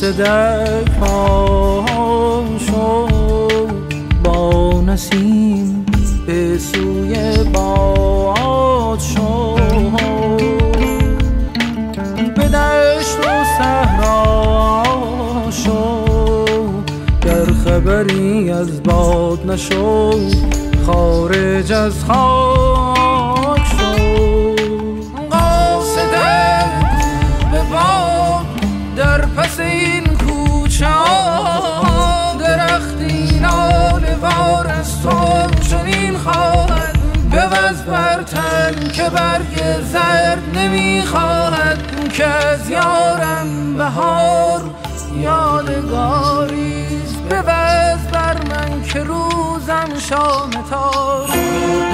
قاصدک نسیم به سوی باد شو. به دشت و صحرا شو. گر خبری از باد نشو خارج از خاک شو. قاصدک به باد در پس این تن که برگ زرد نمی‌خواهد که از یارم بهار. یادگاریست بوز بر من که روزم شام تار. بوز